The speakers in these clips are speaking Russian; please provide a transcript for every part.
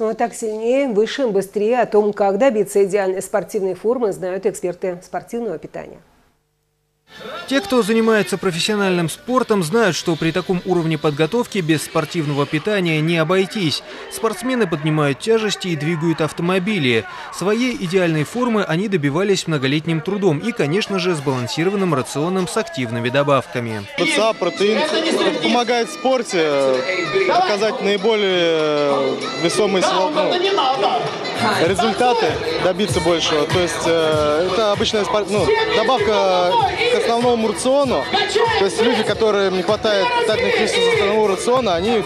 Но так сильнее, выше, быстрее. О том, как добиться идеальной спортивной формы, знают эксперты спортивного питания. Те, кто занимается профессиональным спортом, знают, что при таком уровне подготовки без спортивного питания не обойтись. Спортсмены поднимают тяжести и двигают автомобили. Своей идеальной формы они добивались многолетним трудом и, конечно же, сбалансированным рационом с активными добавками. ПЦА, протеин помогает в спорте э, показать наиболее весомые ну, результаты, добиться большего. То есть э, это обычная ну, добавка к основному рациону. То есть люди, которым не хватает питательных веществ из основного рациона, они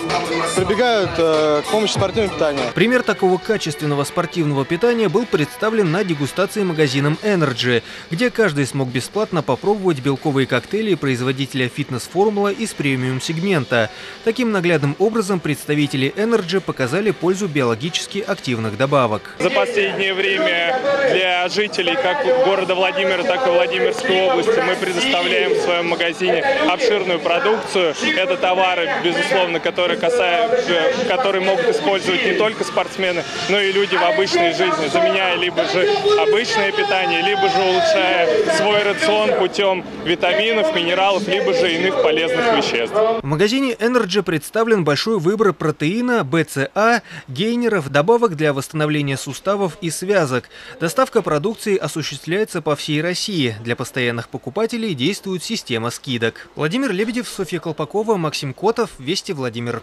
прибегают э, к помощи спортивного питания. Пример такого качественного спортивного питания был представлен на дегустации магазином Energy, где каждый смог бесплатно попробовать белковые коктейли производителя фитнес-формула из премиум-сегмента. Таким наглядным образом представители Energy показали пользу биологически активных добавок. За последнее время для жителей как города Владимира, так и Владимирской области мы предоставляем в своем магазине обширную продукцию. Это товары, безусловно, которые, касаются, которые могут использовать не только спортсмены, но и люди в обычной жизни, заменяя либо же обычное питание, либо же улучшая свой рацион путем витаминов, минералов, либо же иных полезных веществ. В магазине Energy представлен большой выбор протеина, БЦА, гейнеров, добавок для восстановления суставов и связок. Доставка продукции осуществляется по всей России. Для постоянных покупателей действует система скидок. Владимир Лебедев, Софья Колпакова, Максим Котов, Вести Владимир.